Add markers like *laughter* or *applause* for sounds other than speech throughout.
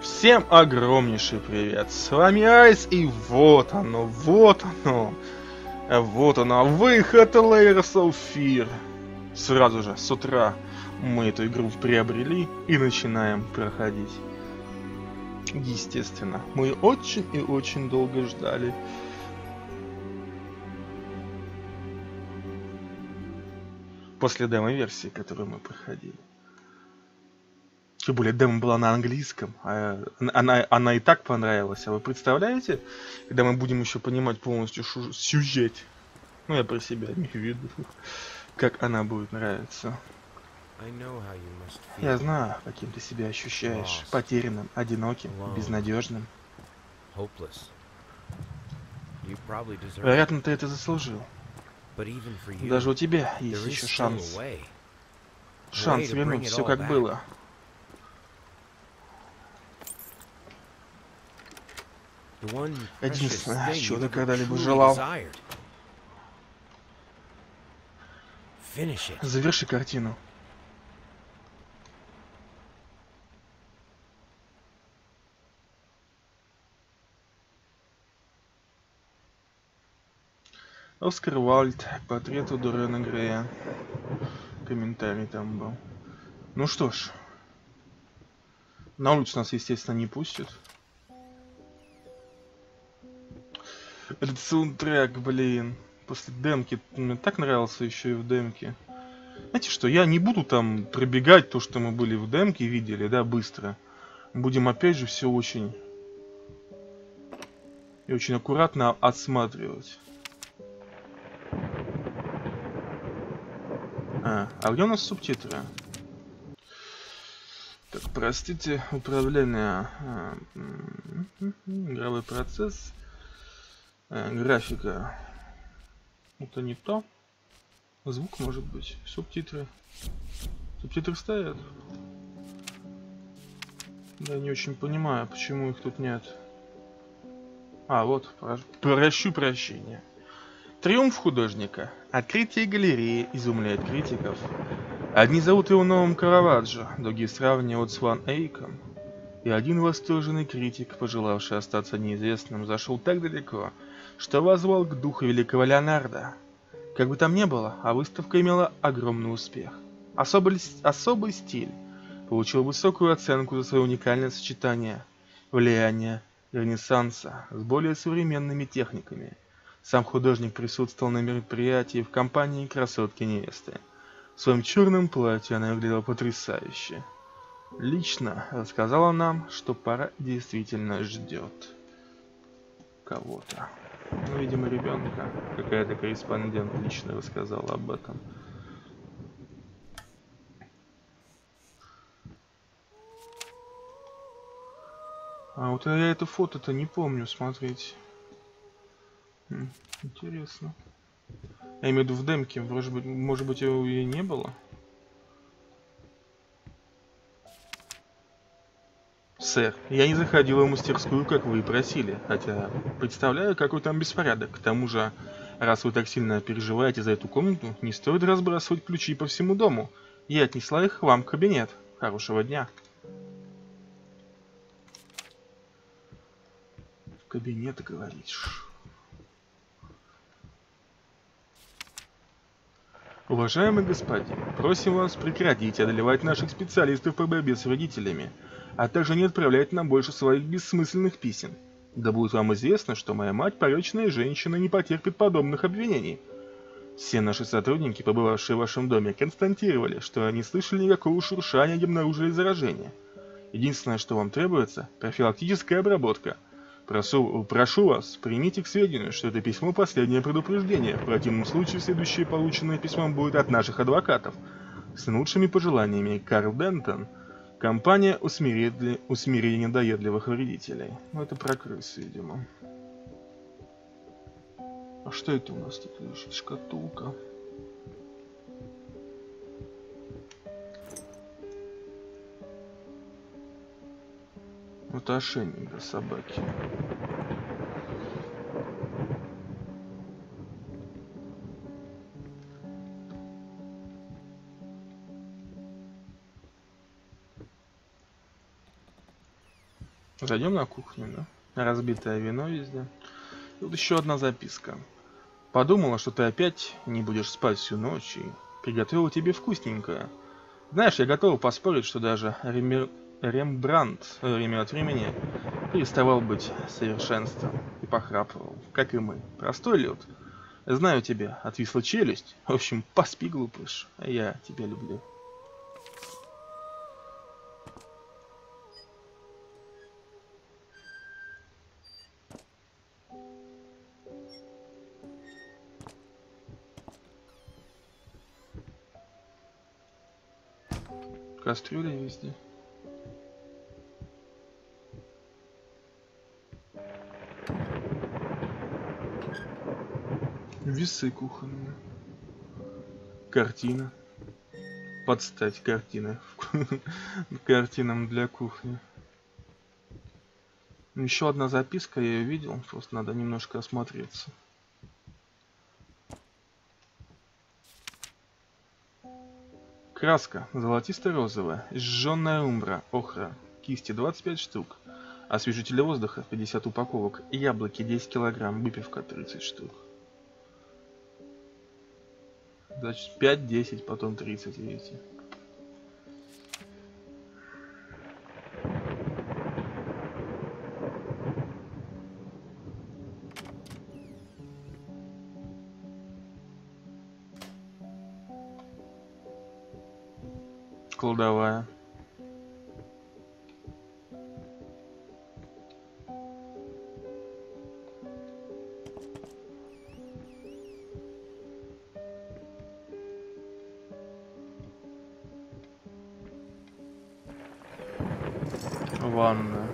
Всем огромнейший привет! С вами Айс, и вот оно, вот оно! Вот оно, выход Layers of Fear! Сразу же, с утра, мы эту игру приобрели и начинаем проходить. Естественно, мы очень и очень долго ждали. После демо-версии, которую мы проходили. Тем более демо была на английском, а она, она и так понравилась. А вы представляете, когда мы будем еще понимать полностью шу- сюжет? Ну, я про себя не виду, как она будет нравиться. Я знаю, каким ты себя ощущаешь. Потерянным, одиноким, безнадежным. Вероятно, ты это заслужил. Даже у тебя есть еще шанс. Шанс вернуть все как было. Единственное, чего ты когда-либо желал. Заверши картину. Оскар Вальд, портрет у Дорена Грея. Комментарий там был. Ну что ж. На улицу нас, естественно, не пустят. Этот саундтрек, блин. После демки. Мне так нравился еще и в демке. Знаете что, я не буду там пробегать то, что мы были в демке, видели, да, быстро. Будем опять же все очень и очень аккуратно осматривать. А, а где у нас субтитры? Так, простите, управление, а, игровой процесс, а, графика. Это не то. Звук может быть, субтитры. Субтитры стоят. Да, не очень понимаю, почему их тут нет. А, вот, прощу прощения. Триумф художника. Открытие галереи изумляет критиков. Одни зовут его новым Караваджо, другие сравнивают с Ван Эйком. И один восторженный критик, пожелавший остаться неизвестным, зашел так далеко, что возвал к духу великого Леонардо. Как бы там ни было, а выставка имела огромный успех. Особый, особый стиль получил высокую оценку за свое уникальное сочетание влияния Ренессанса с более современными техниками – сам художник присутствовал на мероприятии в компании красотки-невесты. В своем черном платье она выглядела потрясающе. Лично рассказала нам, что пара действительно ждет кого-то. Ну, видимо, ребенка. Какая-то корреспондент лично рассказала об этом. А вот я это фото-то не помню смотреть. Интересно. Я имею в виду в демке, может быть, может быть его и не было? Сэр, я не заходила в мастерскую, как вы и просили, хотя представляю, какой там беспорядок. К тому же, раз вы так сильно переживаете за эту комнату, не стоит разбрасывать ключи по всему дому. Я отнесла их вам в кабинет. Хорошего дня. В кабинет, говоришь. Уважаемый господин, просим вас прекратить одолевать наших специалистов по борьбе с вредителями, а также не отправлять нам больше своих бессмысленных писем. Да будет вам известно, что моя мать, поречная женщина, не потерпит подобных обвинений. Все наши сотрудники, побывавшие в вашем доме, констатировали, что они слышали никакого шуршания и обнаружили заражение. Единственное, что вам требуется – профилактическая обработка – Прошу, прошу вас, примите к сведению, что это письмо последнее предупреждение. В противном случае следующее полученное письмо будет от наших адвокатов. С наилучшими пожеланиями, Карл Дентон. Компания усмирения, усмирения недоедливых вредителей. Ну, это про крысы, видимо. А что это у нас тут лежит? Шкатулка. Это ошейник для собаки. Зайдем на кухню, да? Разбитое вино везде. Тут еще одна записка. Подумала, что ты опять не будешь спать всю ночь и приготовила тебе вкусненькое. Знаешь, я готова поспорить, что даже Ремер... Рембрандт время от времени переставал быть совершенством и похрапывал, как и мы. Простой лед. Знаю тебя, отвисла челюсть. В общем, поспи, глупыш, а я тебя люблю. Кастрюли везде. Весы кухонные. Картина. Подстать картины. *laughs* Картинам для кухни. Еще одна записка, я ее видел, просто надо немножко осмотреться. Краска золотисто-розовая, сжженная умбра, охра, кисти 25 штук, освежитель воздуха 50 упаковок, яблоки 10 килограмм, выпивка 30 штук. Значит 5, 10, потом 30, видите. Кладовая. Ванна.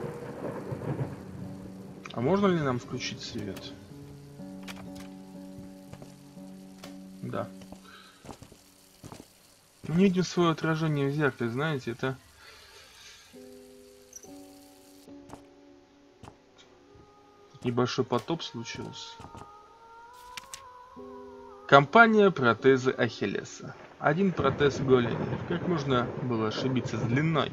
А можно ли нам включить свет? Не видим свое отражение в зеркале, знаете, это... Небольшой потоп случился. Компания протезы Ахиллеса. Один протез голени. Как можно было ошибиться с длиной?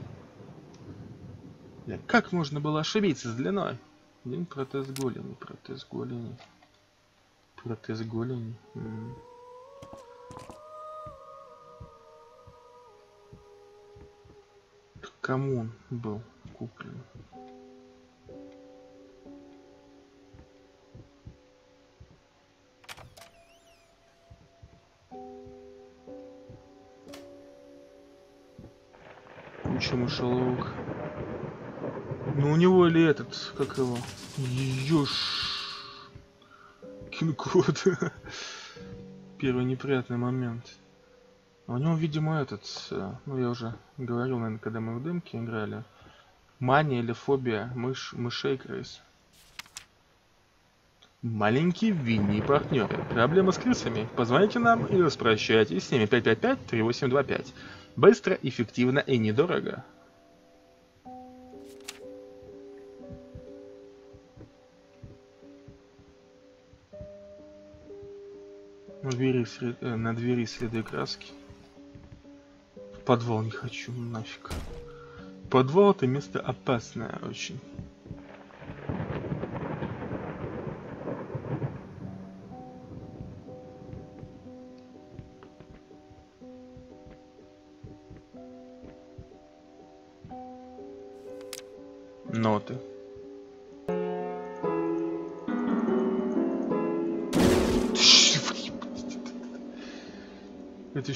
Как можно было ошибиться с длиной? Один протез голени, протез голени. Протез голени. М -м. Кому он был куплен? Куча мышеловок. Ну у него или этот, как его? Ёж. Кинкод. *laughs* Первый неприятный момент. У него, видимо, этот, э, ну я уже говорил, наверное, когда мы в демке играли, мания или фобия мышь, мышей крыс. Маленький Винни и партнеры. Проблема с крысами? Позвоните нам и распрощайтесь с ними 555-3825. Быстро, эффективно и недорого. На двери. Э, на двери следы краски подвал не хочу, нафиг. Подвал это место опасное очень.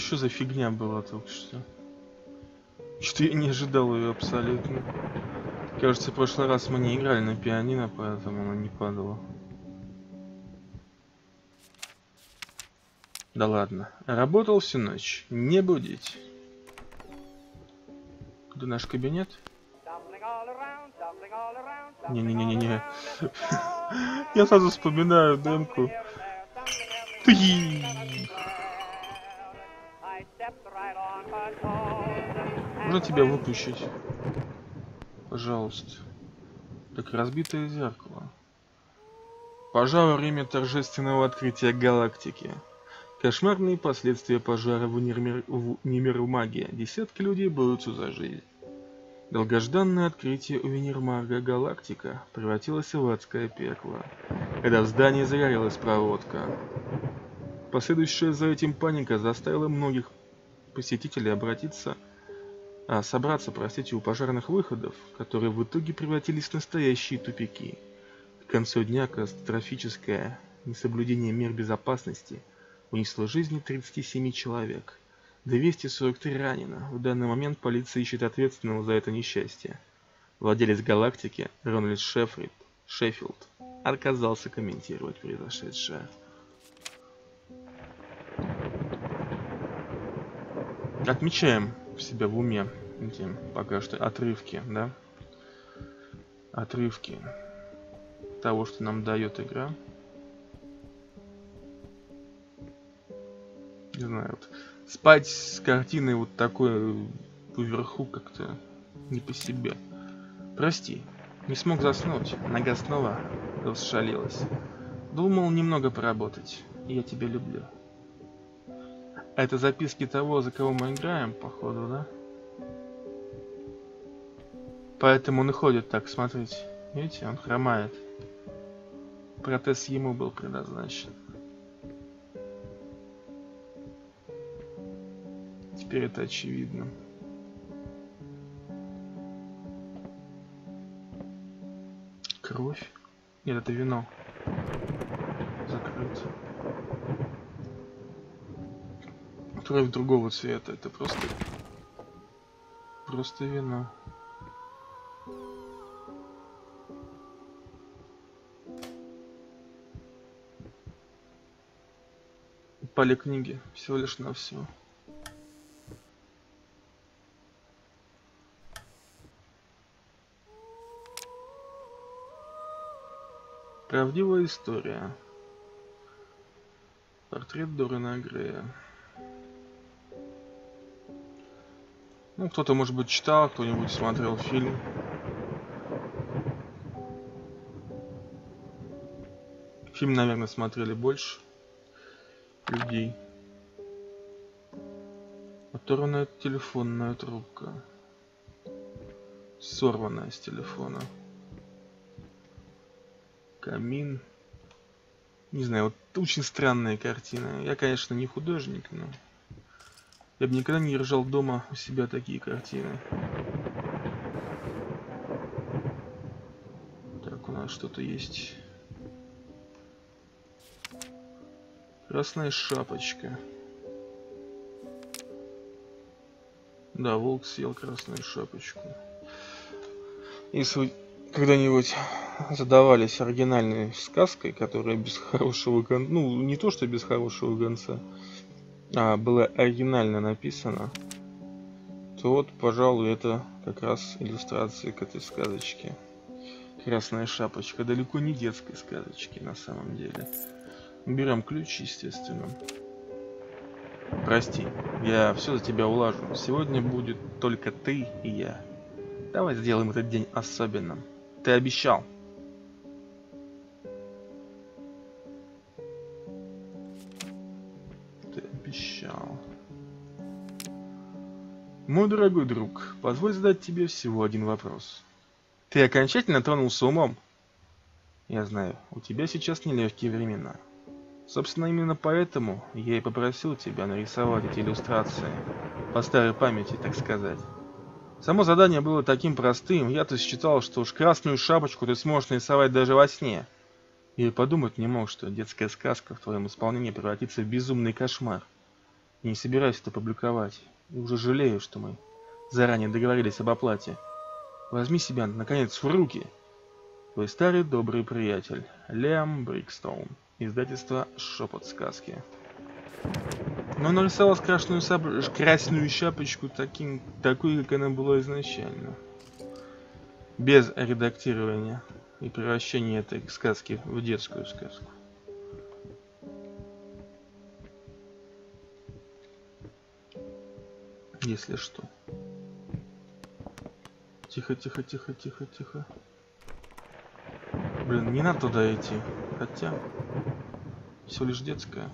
Еще за фигня была только что? Что я не ожидал ее абсолютно. Кажется, в прошлый раз мы не играли на пианино, поэтому она не падала. Да ладно. Работал всю ночь. Не будить. Куда наш кабинет? Не-не-не-не-не. *laughs* Я сразу вспоминаю демку. Можно тебя выключить? Пожалуйста. Так разбитое зеркало. Пожар во время торжественного открытия галактики. Кошмарные последствия пожара в, Немир... в Немирмаге. Десятки людей борются за жизнь. Долгожданное открытие универмага «Галактика» превратилось в адское пекло, когда в здании загорелась проводка. Последующая за этим паника заставила многих посетителей обратиться, а, собраться, простите, у пожарных выходов, которые в итоге превратились в настоящие тупики. К концу дня катастрофическое несоблюдение мер безопасности унесло жизни 37 человек – 243 ранено. В данный момент полиция ищет ответственного за это несчастье. Владелец галактики Рональд Шефрид, Шеффилд отказался комментировать произошедшее. Отмечаем в себя в уме эти пока что отрывки, да? Отрывки того, что нам дает игра. Не знаю, вот спать с картиной вот такой вверху как-то не по себе. Прости, не смог заснуть, нога снова расшалилась. Думал немного поработать, я тебя люблю. Это записки того, за кого мы играем, походу, да? Поэтому он и ходит так, смотрите. Видите, он хромает. Протез ему был предназначен. Теперь это очевидно. Кровь? Нет, это вино. Закрыто. Кровь другого цвета. Это просто... Просто вино. Упали книги. Всего лишь на все. Правдивая история. Портрет Дорана Грея. Ну, кто-то, может быть, читал, кто-нибудь смотрел фильм. Фильм, наверное, смотрели больше людей. Оторванная телефонная трубка. Сорванная с телефона камин. Не знаю, вот очень странная картина. Я, конечно, не художник, но я бы никогда не держал дома у себя такие картины. Так, у нас что-то есть. Красная шапочка. Да, волк съел красную шапочку. Если когда-нибудь задавались оригинальной сказкой, которая без *laughs* хорошего гонца, ну не то что без хорошего гонца, а была оригинально написана, то вот, пожалуй, это как раз иллюстрация к этой сказочке. Красная шапочка, далеко не детской сказочки на самом деле. Берем ключ, естественно. Прости, я все за тебя улажу. Сегодня будет только ты и я. Давай сделаем этот день особенным. Ты обещал. Мой дорогой друг, позволь задать тебе всего один вопрос. Ты окончательно тронулся умом? Я знаю, у тебя сейчас нелегкие времена. Собственно, именно поэтому я и попросил тебя нарисовать эти иллюстрации. По старой памяти, так сказать. Само задание было таким простым, я-то считал, что уж красную шапочку ты сможешь нарисовать даже во сне. И подумать не мог, что детская сказка в твоем исполнении превратится в безумный кошмар. И не собираюсь это публиковать. И уже жалею, что мы заранее договорились об оплате. Возьми себя, наконец, в руки. Твой старый добрый приятель, Лиам Брикстоун. Издательство «Шепот сказки». Но нарисовал красную, сап... красную шапочку таким, такой, как она была изначально. Без редактирования и превращения этой сказки в детскую сказку. если что. Тихо, тихо, тихо, тихо, тихо. Блин, не надо туда идти. Хотя, все лишь детская.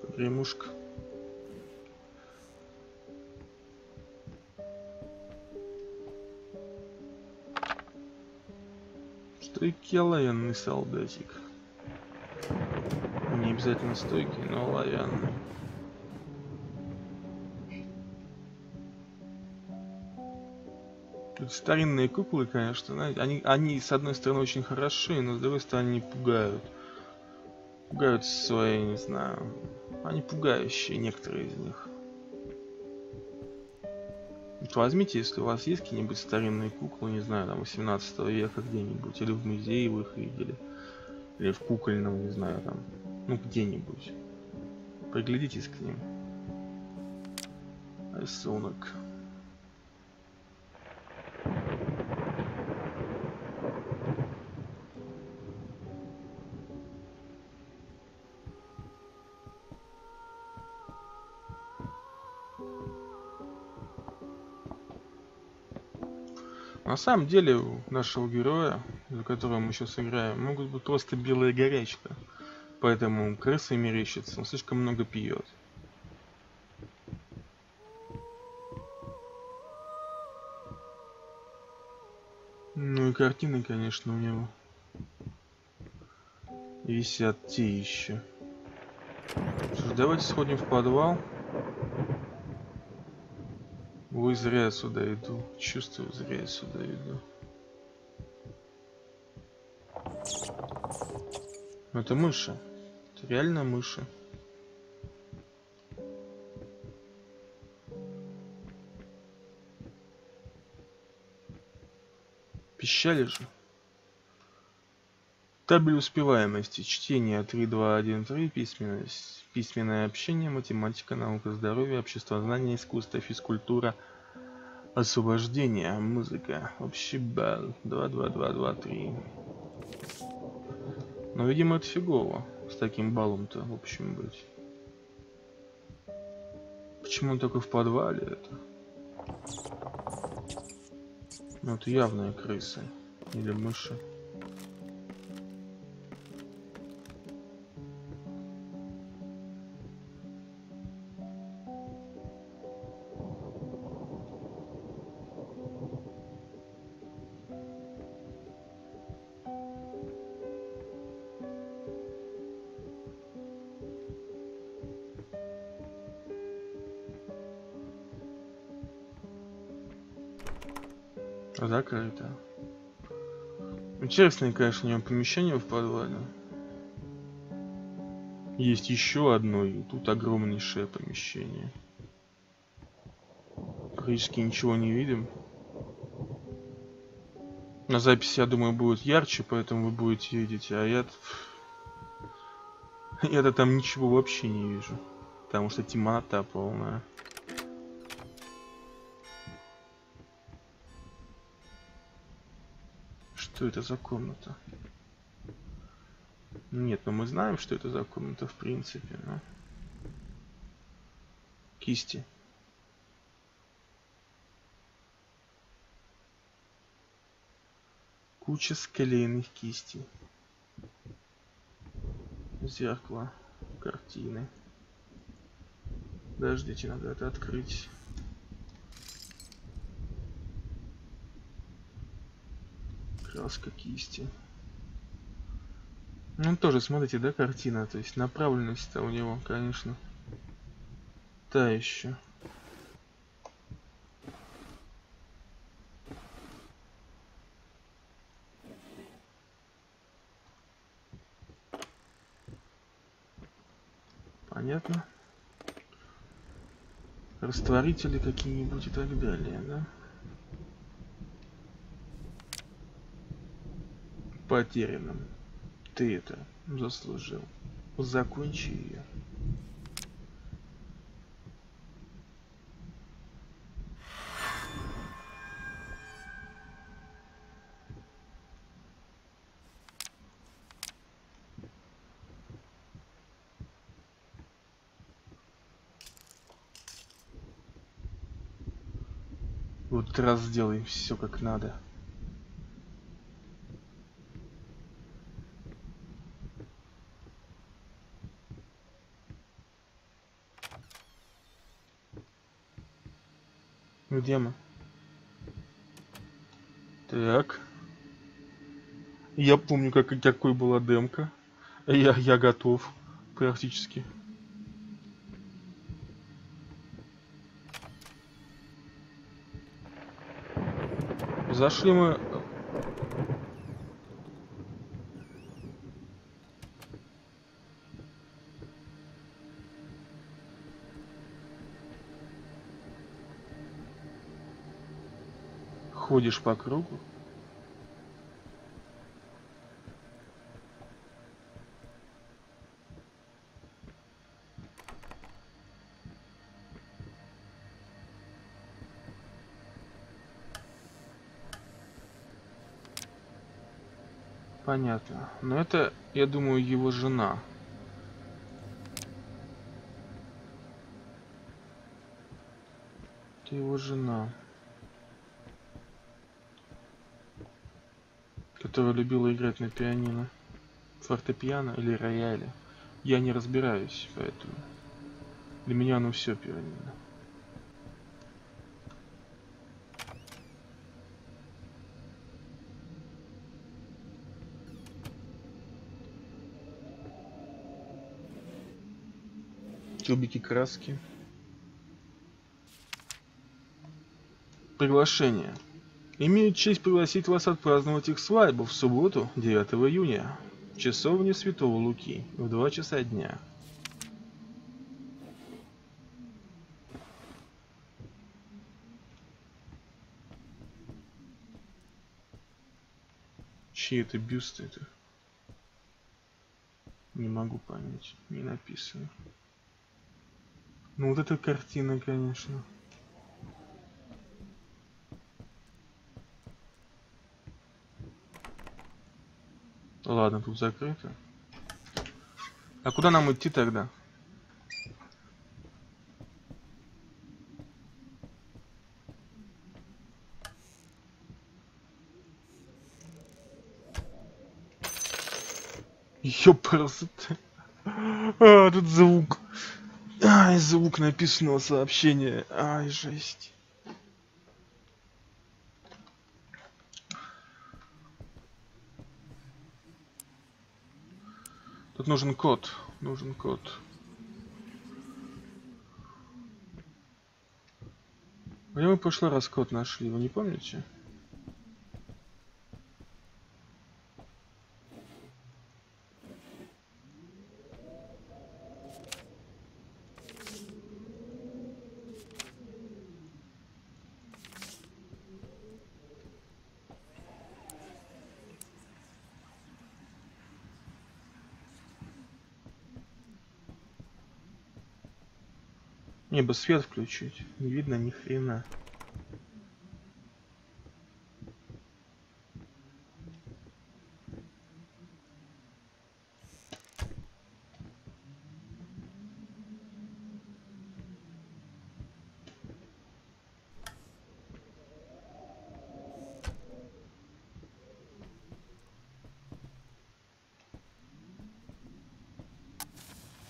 Погремушка. Стойкий лоянный солдатик. Не обязательно стойкий, но лоянный. Тут старинные куклы, конечно, знаете, они, они с одной стороны очень хороши, но с другой стороны не пугают. Пугают свои, не знаю, они пугающие, некоторые из них. Вот возьмите, если у вас есть какие-нибудь старинные куклы, не знаю, там 18 века где-нибудь, или в музее вы их видели, или в кукольном, не знаю, там, ну где-нибудь. Приглядитесь к ним. Рисунок. Самом деле у нашего героя, за которого мы сейчас играем, могут быть просто белая горячка. Поэтому крысы мерещится, он слишком много пьет. Ну и картины, конечно, у него висят те еще. Ж, давайте сходим в подвал. Ой, зря я сюда иду. Чувствую, зря я сюда иду. Это мыши. Это реально мыши. Пищали же. Табель успеваемости. Чтение 3213, письменность, письменное общение, математика, наука, здоровье, общество знания, искусство, физкультура, освобождение, музыка. Общий балл 22223. Но, видимо, это фигово с таким баллом-то, в общем, быть. Почему он только в подвале это? Ну, это явные крысы. Или мыши. Интересное, конечно, у него помещение в подвале. Есть еще одно, и тут огромнейшее помещение. Практически ничего не видим. На записи, я думаю, будет ярче, поэтому вы будете видеть, а я... Я-то там ничего вообще не вижу. Потому что темнота полная. Что это за комната? Нет, но ну мы знаем, что это за комната в принципе, но... Кисти. Куча склеенных кистей. Зеркало. Картины. Подождите, надо это открыть. Краска кисти. Ну тоже, смотрите, да, картина, то есть направленность-то у него, конечно, та еще. Понятно. Растворители какие-нибудь и так далее, да? Потерянным. Ты это заслужил. Закончи ее. Вот раз сделаем все как надо. Где мы? Так. Я помню, как, какой была демка. Я, я готов. Практически. Зашли мы... Ходишь по кругу. Понятно. Но это, я думаю, его жена. Это его жена. Которая любила играть на пианино. Фортепиано или рояле. Я не разбираюсь, поэтому... Для меня оно все пианино. тюбики краски. Приглашение. Имею честь пригласить вас отпраздновать их свадьбу в субботу, 9 июня, в часовне Святого Луки, в 2 часа дня. Чьи это бюсты это? Не могу понять, не написано. Ну вот эта картина, конечно. Ладно, тут закрыто. А куда нам идти тогда? Ёпарасы. А, тут звук. Ай, звук написанного сообщения. Ай, жесть. Тут нужен код. Нужен код. Где мы в прошлый раз код нашли, вы не помните? Мне бы свет включить. Не видно ни хрена.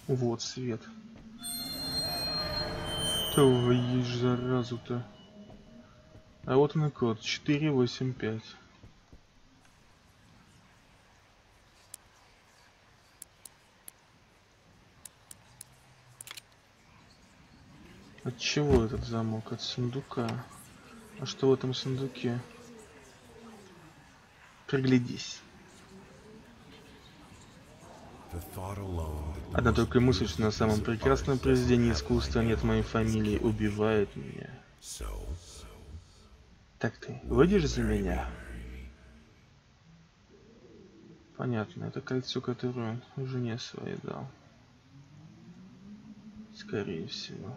Вот свет. Твою ж заразу-то. А вот он и код. 485. От чего этот замок? От сундука. А что в этом сундуке? Приглядись. Одна только мысль, что на самом прекрасном произведении искусства нет моей фамилии, убивает меня. Так ты выйдешь за меня? Понятно, это кольцо, которое он жене своей дал. Скорее всего.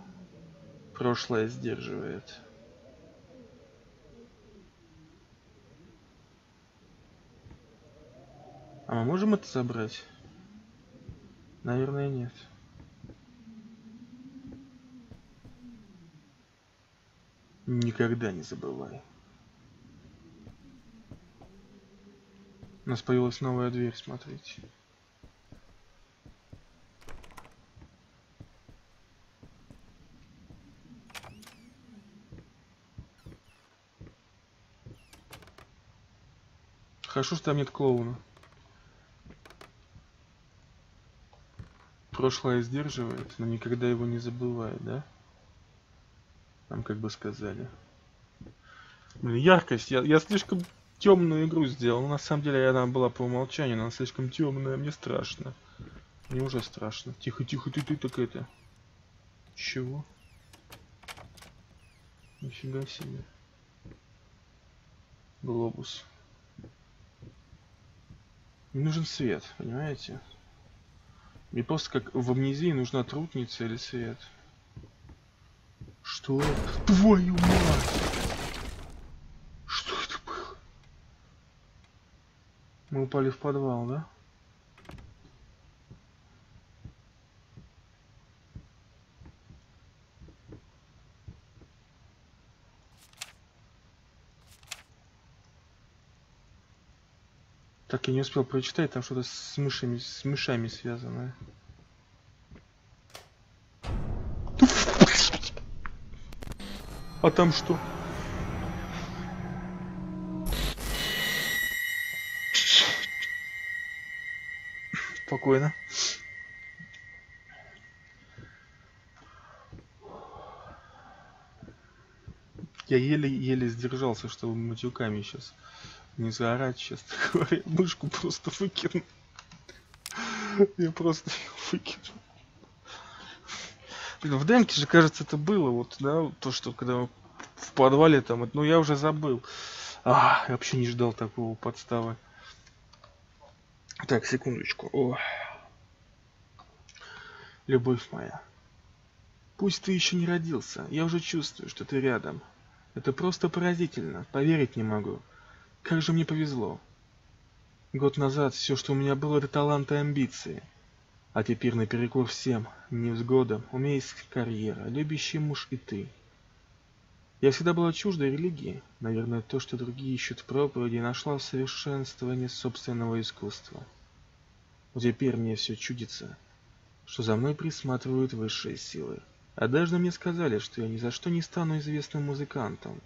Прошлое сдерживает. А мы можем это забрать? Наверное, нет. Никогда не забывай. У нас появилась новая дверь, смотрите. Хорошо, что там нет клоуна. Прошлое сдерживает, но никогда его не забывает, да? Нам как бы сказали. Блин, яркость. Я, я слишком темную игру сделал. Но на самом деле она была по умолчанию, но она слишком темная, мне страшно. Мне уже страшно. Тихо, тихо, ты, ты так это. Чего? Нифига себе. Глобус. Мне нужен свет, понимаете? Мне просто как в амнезии нужна трутница или свет. Что? Твою мать! Что это было? Мы упали в подвал, да? Я не успел прочитать, там что-то с мышами, с мышами связанное. А там что? Спокойно. Я еле-еле сдержался, чтобы матюками сейчас не заорать, честно *laughs* говоря. Мышку просто выкину. Я просто выкину. Блин, в демке же, кажется, это было, вот, да, то, что когда в подвале там, ну я уже забыл. А, я вообще не ждал такого подставы. Так, секундочку. О. Любовь моя. Пусть ты еще не родился, я уже чувствую, что ты рядом. Это просто поразительно, поверить не могу. Как же мне повезло. Год назад все, что у меня было, это талант и амбиции. А теперь наперекор всем невзгодам у меня есть карьера, любящий муж и ты. Я всегда была чужда религии. Наверное, то, что другие ищут проповеди, нашла в совершенствовании собственного искусства. Но теперь мне все чудится, что за мной присматривают высшие силы. Однажды мне сказали, что я ни за что не стану известным музыкантом.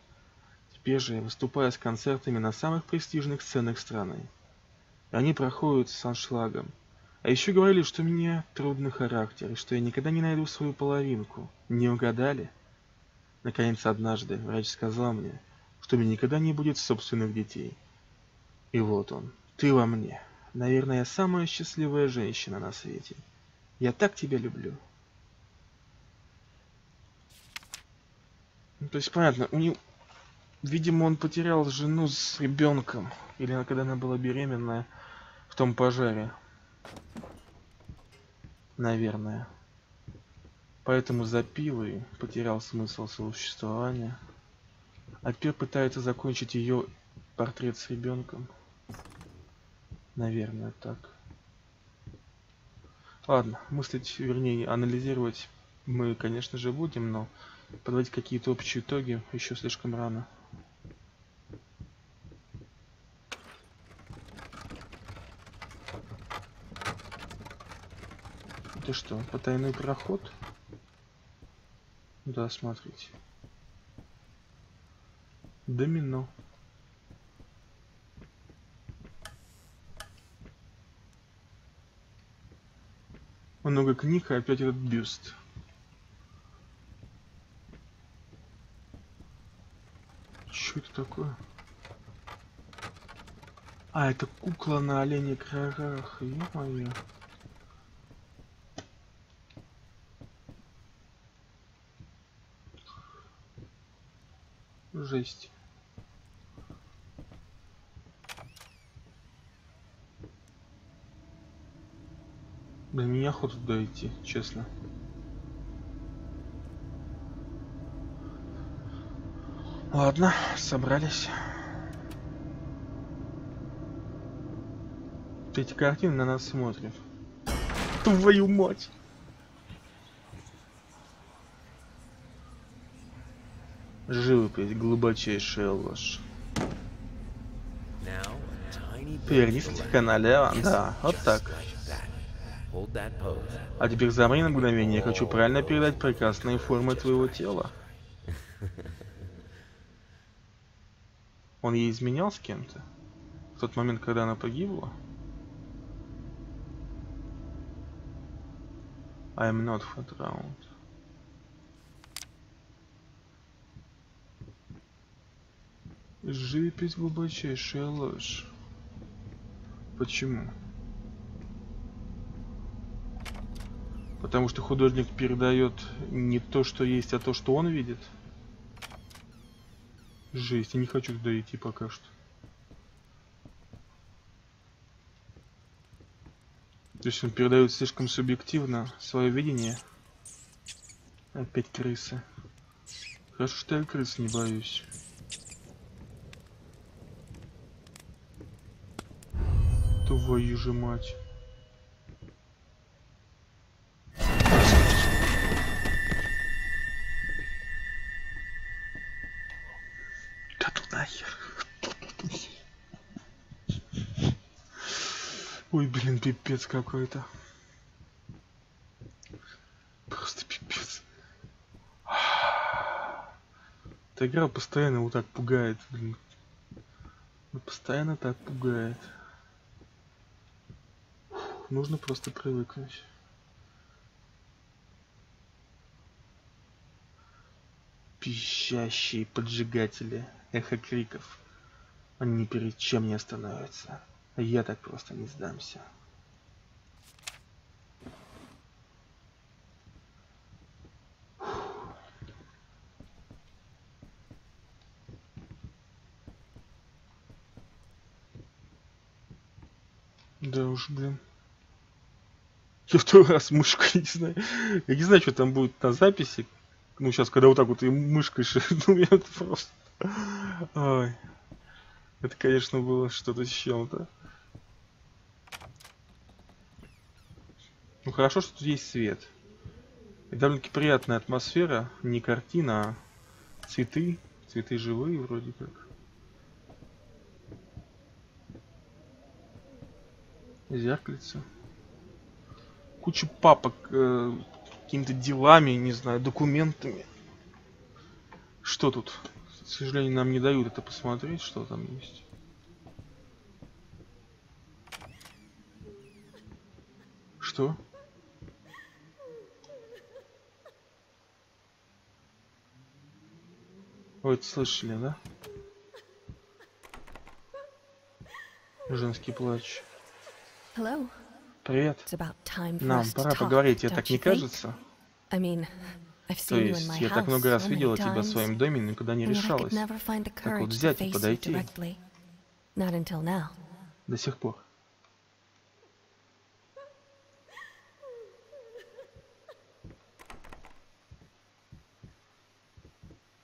Теперь же я выступаю с концертами на самых престижных сценах страны. Они проходят с аншлагом. А еще говорили, что у меня трудный характер, и что я никогда не найду свою половинку. Не угадали? Наконец, однажды врач сказал мне, что у меня никогда не будет собственных детей. И вот он, ты во мне. Наверное, я самая счастливая женщина на свете. Я так тебя люблю. Ну, то есть, понятно, у него, Видимо, он потерял жену с ребенком. Или когда она была беременная в том пожаре. Наверное. Поэтому запил и потерял смысл существования. А теперь пытается закончить ее портрет с ребенком. Наверное, так. Ладно, мыслить, вернее, анализировать мы, конечно же, будем, но подводить какие-то общие итоги еще слишком рано. Это что, потайной проход? Да, смотрите. Домино. Много книг, и опять этот бюст. Что это такое? А, это кукла на олене крарах, ё-моё. Жесть. Да меня охота туда идти, честно. Ладно, собрались. Эти картины на нас смотрят. Твою мать! Живопись, глубочайшая ложь. Повернись слегка налево, да, вот так. А теперь замри на мгновение, я хочу правильно передать прекрасные формы твоего тела. Он ей изменял с кем-то? В тот момент, когда она погибла. I'm not fat round. Живопись глубочайшая ложь. Почему? Потому что художник передает не то, что есть, а то, что он видит. Жесть, я не хочу туда идти пока что. То есть он передает слишком субъективно свое видение. Опять крысы. Хорошо, что я крыс не боюсь. Твою же мать. Да ну нахер. Ой, блин, пипец какой-то. Просто пипец. Эта игра постоянно вот так пугает, блин. Постоянно так пугает. Нужно просто привыкнуть. Пищащие поджигатели эхо криков. Они ни перед чем не остановятся. А я так просто не сдамся. Да уж, блин. *laughs* Я второй раз мышкой не знаю. Я не знаю, что там будет на записи. Ну, сейчас, когда вот так вот и мышкой *laughs* шагнул, я это просто... Ой. Это, конечно, было что-то с чем-то. Ну, хорошо, что тут есть свет. И довольно-таки приятная атмосфера. Не картина, а цветы. Цветы живые вроде как. Зеркальце куча папок э, какими-то делами, не знаю, документами. Что тут? К сожалению, нам не дают это посмотреть, что там есть. Что? Вы это слышали, да? Женский плач. Hello. Привет. Нам пора поговорить, тебе так не кажется? То есть, я так много раз видела тебя в своем доме, но никогда не решалась. Так вот взять и подойти до сих пор.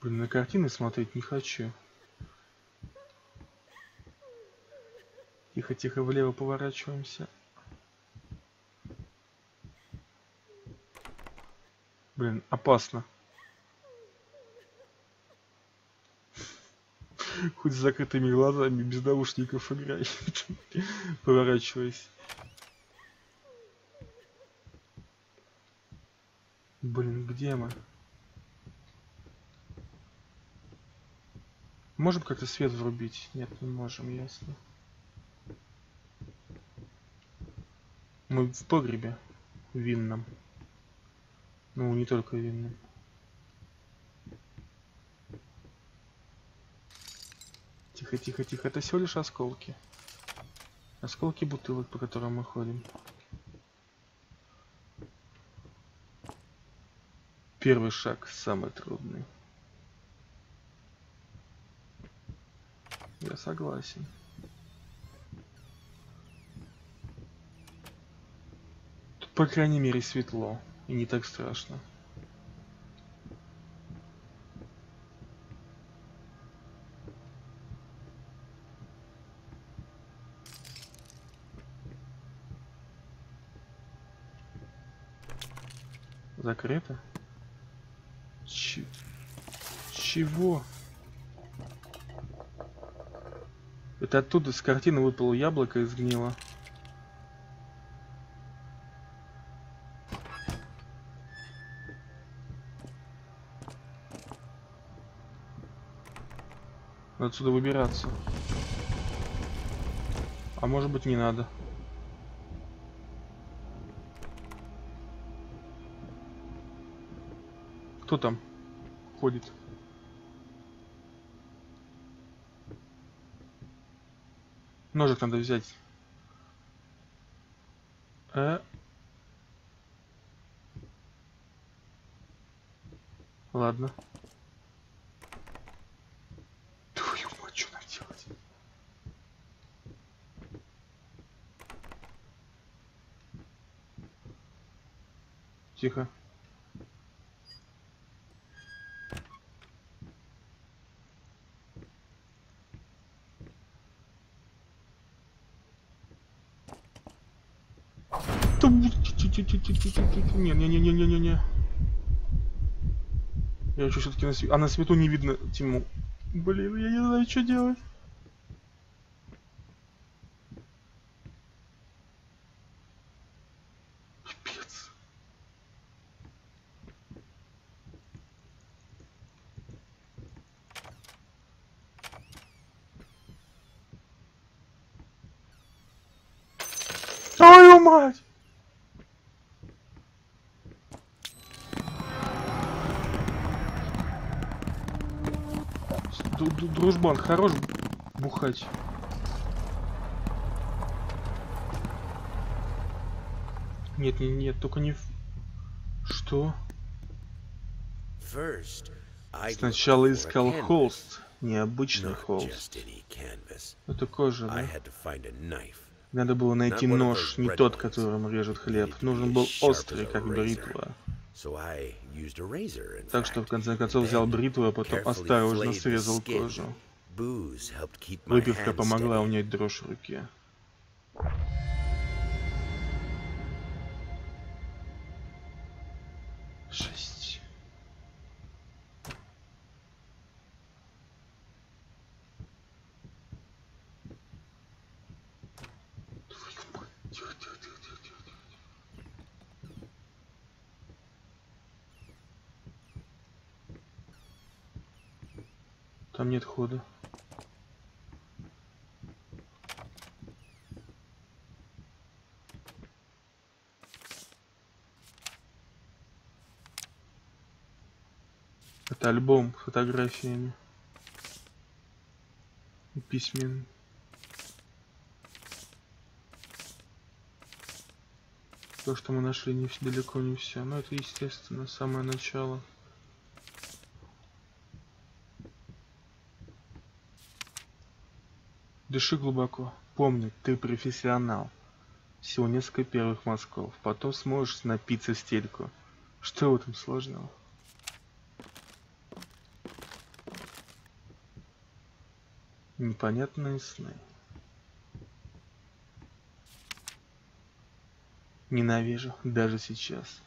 Блин, на картины смотреть не хочу. Тихо-тихо влево поворачиваемся. Блин, опасно. Хоть с закрытыми глазами, без наушников играй. *laughs* Поворачивайся. Блин, где мы? Можем как-то свет врубить? Нет, не можем, ясно. Мы в погребе винном. Ну, не только винном. Тихо, тихо, тихо. Это всего лишь осколки. Осколки бутылок, по которым мы ходим. Первый шаг самый трудный. Я согласен. Тут, по крайней мере, светло. И не так страшно. Закрыто? Ч... Чего? Это оттуда с картины выпало яблоко и сгнило. Отсюда выбираться. А может быть не надо. Кто там ходит? Ножик надо взять. Э. Ладно. Твою мать, что нам делать? Тихо. Не-не-не-не-не-не. Я хочу все-таки на свету. А на свету не видно Тиму. Блин, я не знаю, что делать. Пипец. Твою мать! Ду- ду- Дружбан, хорош бухать. Нет, нет, нет, только не... Что? Сначала искал холст. Необычный холст. Это кожа, I да? Надо было найти нож, не тот, которым режут хлеб. Нужен был острый, как бритва. Так что в конце концов взял бритву, а потом carefully осторожно срезал кожу. Выпивка помогла унять дрожь в руке. Шесть. Твою мать. Тихо, тихо, тихо, тихо, тихо, тихо. Там нет хода. Это альбом с фотографиями. Письмен. То, что мы нашли, не далеко не все. Но это, естественно, самое начало. Дыши глубоко. Помни, ты профессионал. Всего несколько первых мазков. Потом сможешь напиться в стельку. Что в этом сложного? Непонятные сны. Ненавижу, даже сейчас.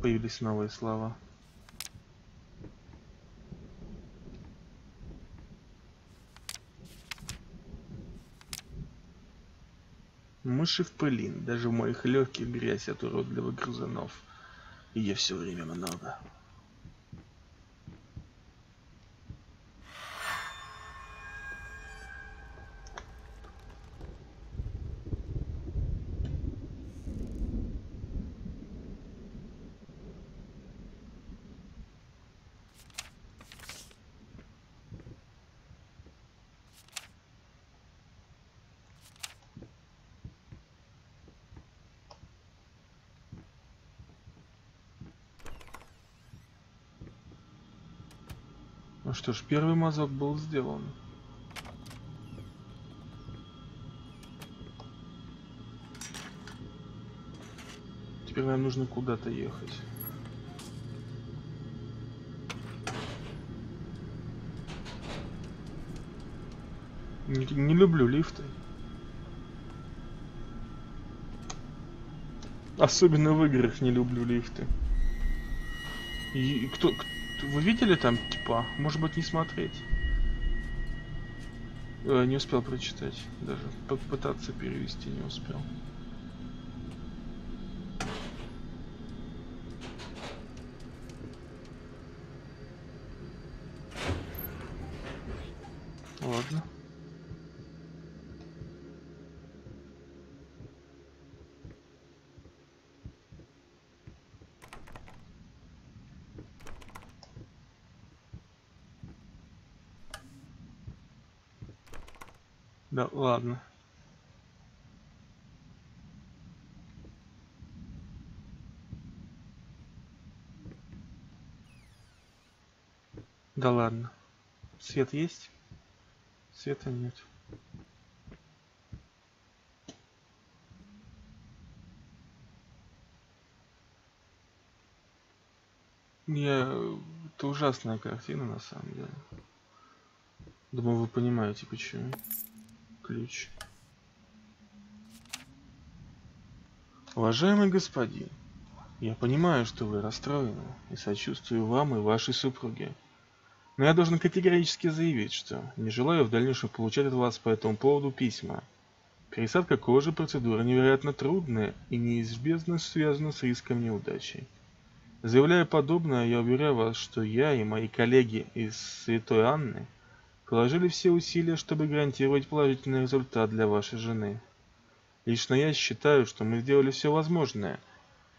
Появились новые слова. Мыши в пыли, даже в моих легких грязь от уродливых грызунов. Ее все время много. Что ж, первый мазок был сделан. Теперь нам нужно куда-то ехать. Не, не люблю лифты. Особенно в играх не люблю лифты. И кто, кто- вы видели там типа? Может быть не смотреть? Э, не успел прочитать, даже попытаться перевести не успел. Ладно. Да ладно. Да ладно. Свет есть? Света нет. Я... Это ужасная картина, на самом деле. Думаю, вы понимаете, почему. Ключ. Уважаемый господин, я понимаю, что вы расстроены, и сочувствую вам и вашей супруге. Но я должен категорически заявить, что не желаю в дальнейшем получать от вас по этому поводу письма. Пересадка кожи – процедура невероятно трудная и неизбежно связана с риском неудачи. Заявляя подобное, я уверяю вас, что я и мои коллеги из Святой Анны положили все усилия, чтобы гарантировать положительный результат для вашей жены. Лично я считаю, что мы сделали все возможное,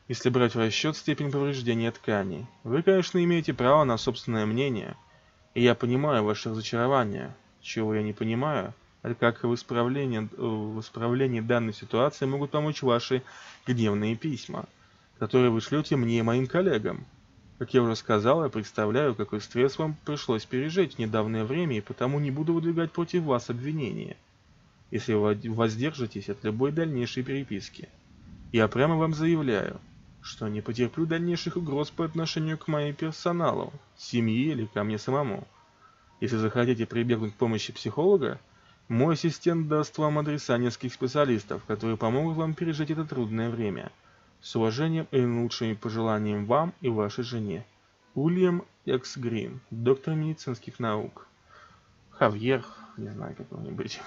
если брать в расчет степень повреждения тканей. Вы, конечно, имеете право на собственное мнение, и я понимаю ваше разочарование. Чего я не понимаю, это как в исправлении, в исправлении данной ситуации могут помочь ваши гневные письма, которые вы шлете мне и моим коллегам. Как я уже сказал, я представляю, какой стресс вам пришлось пережить в недавнее время, и потому не буду выдвигать против вас обвинения если вы воздержитесь от любой дальнейшей переписки. Я прямо вам заявляю, что не потерплю дальнейших угроз по отношению к моему персоналу, семье или ко мне самому. Если захотите прибегнуть к помощи психолога, мой ассистент даст вам адреса нескольких специалистов, которые помогут вам пережить это трудное время. С уважением и лучшими пожеланиями вам и вашей жене. Уильям Экс Грин, доктор медицинских наук. Хавьер, не знаю, какой-нибудь.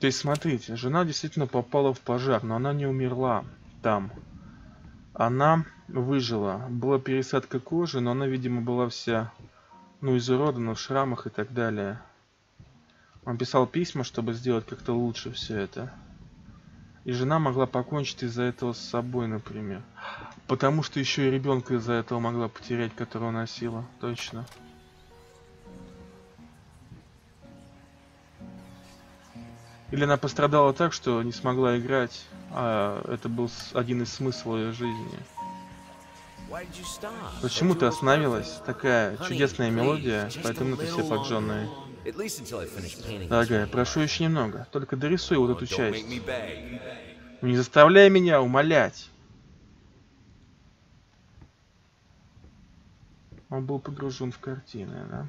То есть, смотрите, жена действительно попала в пожар, но она не умерла там. Она выжила. Была пересадка кожи, но она, видимо, была вся, ну, изуродана в шрамах и так далее. Он писал письма, чтобы сделать как-то лучше все это. И жена могла покончить из-за этого с собой, например. Потому что еще и ребенка из-за этого могла потерять, которого носила. Точно. Или она пострадала так, что не смогла играть, а это был один из смыслов ее жизни. Почему ты остановилась? Такая чудесная мелодия, поэтому ты все поджженные. Дорогая, прошу еще немного. Только дорисуй вот эту часть. Не заставляй меня умолять. Он был погружен в картины, да?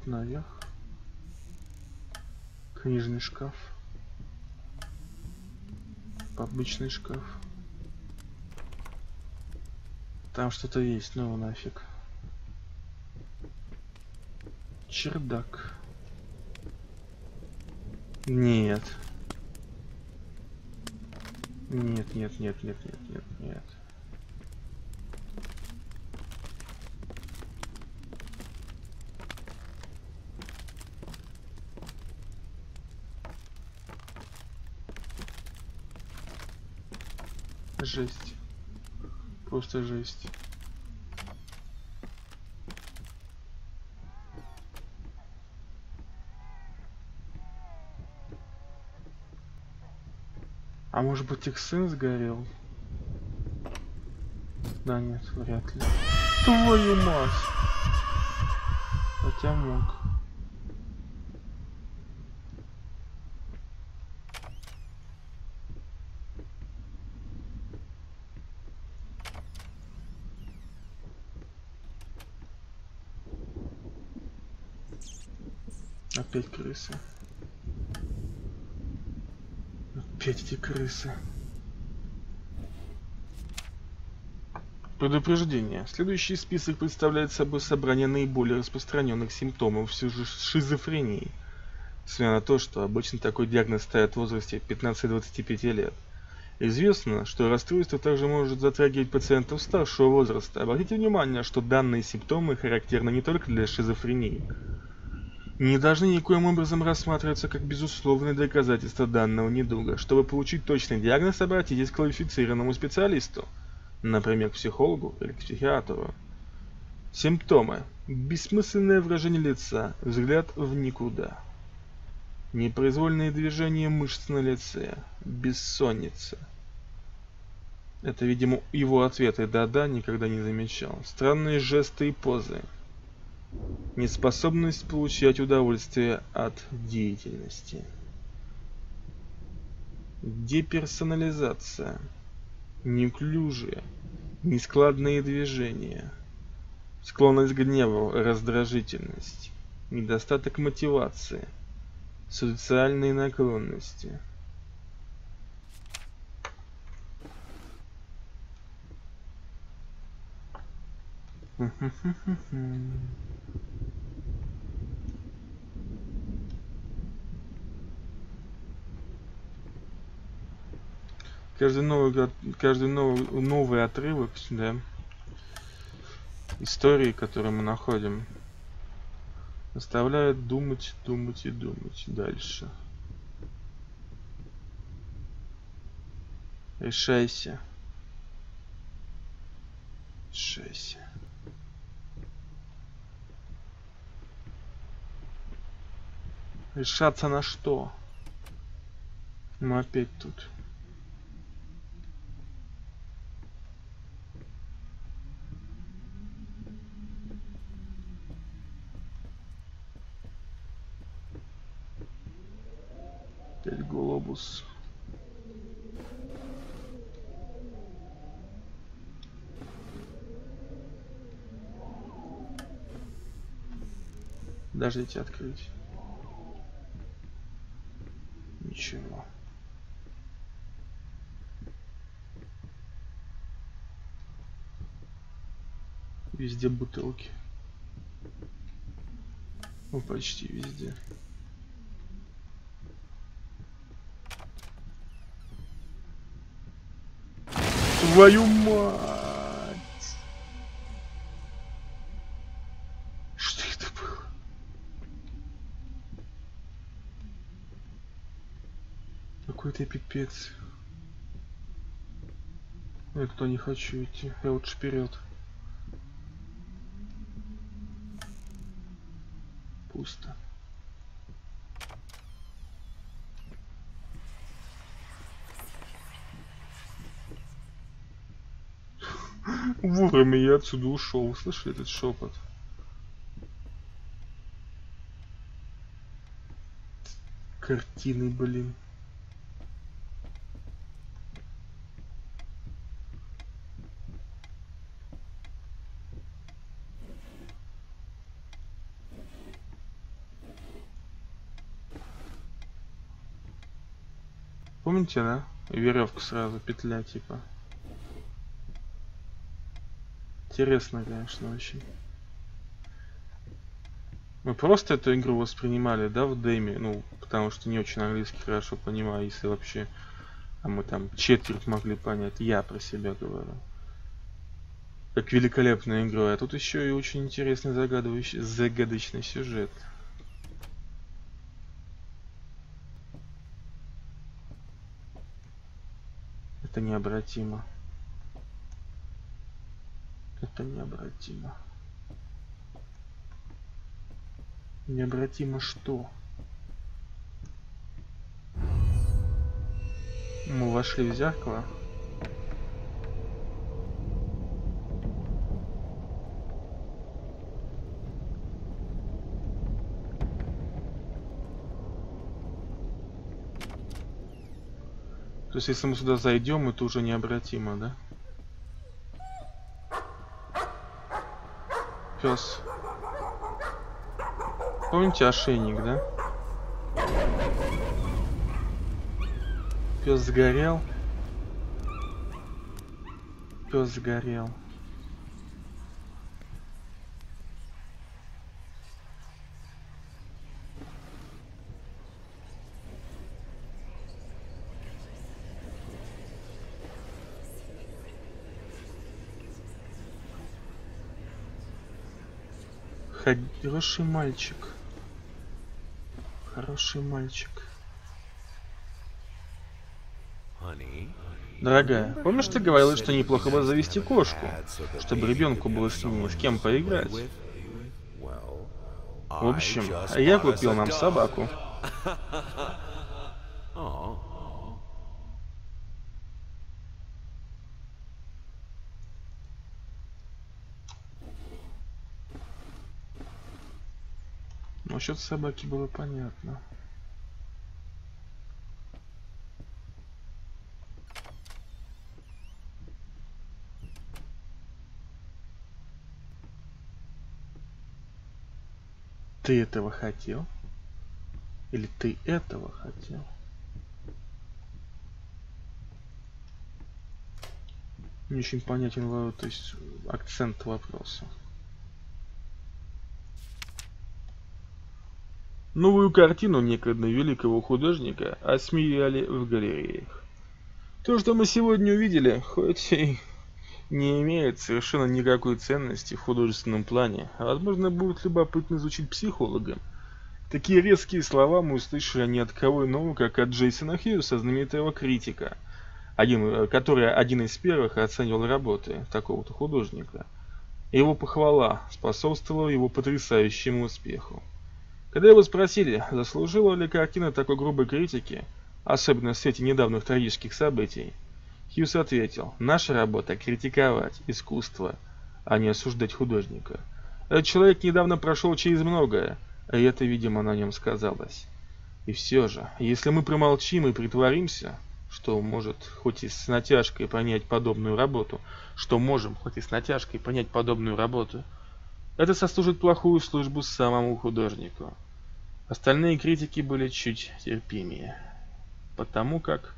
вот наверх. Книжный шкаф. Обычный шкаф. Там что-то есть, ну нафиг. Чердак. Нет. Нет, нет, нет, нет, нет, нет, нет. Жесть. Просто жесть. А может быть их сын сгорел? Да нет, вряд ли. Твою мать! Хотя мог. Опять крысы. Опять эти крысы. Предупреждение. Следующий список представляет собой собрание наиболее распространенных симптомов шизофрении. Несмотря на то, что обычно такой диагноз ставят в возрасте 15-25 лет. Известно, что расстройство также может затрагивать пациентов старшего возраста. Обратите внимание, что данные симптомы характерны не только для шизофрении, не должны никоим образом рассматриваться как безусловные доказательства данного недуга. Чтобы получить точный диагноз, обратитесь к квалифицированному специалисту, например, к психологу или к психиатру. Симптомы. Бессмысленное выражение лица, взгляд в никуда. Непроизвольные движения мышц на лице, бессонница. Это, видимо, его ответы «да-да» никогда не замечал. Странные жесты и позы неспособность получать удовольствие от деятельности. Деперсонализация, неуклюжие, нескладные движения, склонность к гневу, раздражительность, недостаток мотивации, социальные наклонности – Каждый новый, каждый новый, новый отрывок, да, истории, которую мы находим, заставляет думать, думать и думать дальше. Решайся. Решайся. Решаться на что? Мы опять тут. Глобус. Подождите открыть. Ничего. Везде бутылки. Ну, почти везде. Твою мать! Какой-то пипец. Я туда не хочу идти. Я лучше вперед. Отсюда ушел. Слышали этот шепот? Картины, блин. Помните, да? Веревку сразу, петля типа. Интересно, конечно, очень. Мы просто эту игру воспринимали, да, в деме, ну, потому что не очень английский хорошо понимаю, если вообще, а мы там четверть могли понять, я про себя говорю. Как великолепная игра, а тут еще и очень интересный загадывающий, загадочный сюжет. Это необратимо. Это необратимо. Необратимо что? Мы вошли в зеркало. То есть, если мы сюда зайдем, это уже необратимо, да? Пес. Помните ошейник, да? Пес сгорел. Пес сгорел. Хороший мальчик. Хороший мальчик. Дорогая, помнишь, ты говорила, что неплохо бы завести кошку, чтобы ребенку было с ним с кем поиграть? В общем, я купил нам собаку. Насчет собаки было понятно. Ты этого хотел? Или ты этого хотел? Не очень понятен, то есть акцент вопроса. Новую картину некогда великого художника осмеяли в галереях. То, что мы сегодня увидели, хоть и не имеет совершенно никакой ценности в художественном плане, а возможно будет любопытно изучить психологам. Такие резкие слова мы услышали не от кого иного, как от Джейсона Хьюса, знаменитого критика, один, который один из первых оценивал работы такого-то художника. Его похвала способствовала его потрясающему успеху. Когда его спросили, заслужила ли картина такой грубой критики, особенно в свете недавних трагических событий, Хьюз ответил, наша работа – критиковать искусство, а не осуждать художника. Этот человек недавно прошел через многое, и это, видимо, на нем сказалось. И все же, если мы промолчим и притворимся, что может хоть и с натяжкой понять подобную работу, что можем хоть и с натяжкой понять подобную работу, это сослужит плохую службу самому художнику. Остальные критики были чуть терпимее. Потому как...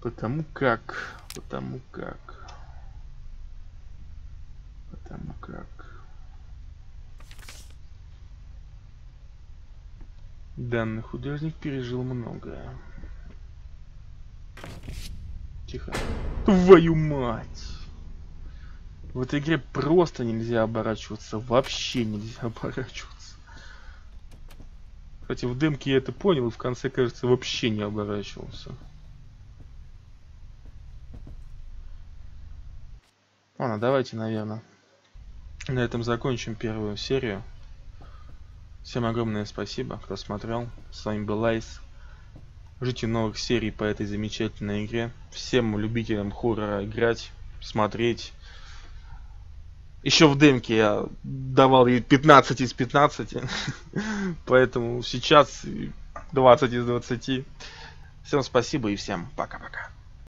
Потому как... Потому как... Потому как... Данный художник пережил многое. Тихо. Твою мать! В этой игре просто нельзя оборачиваться. Вообще нельзя *laughs* оборачиваться. Кстати, в демке я это понял, и в конце, кажется, вообще не оборачивался. Ладно, давайте, наверное, на этом закончим первую серию. Всем огромное спасибо, кто смотрел. С вами был Айс. Ждите новых серий по этой замечательной игре. Всем любителям хоррора играть, смотреть. Еще в демке я давал ей 15 из 15. *laughs* Поэтому сейчас 20 из 20. Всем спасибо и всем пока-пока.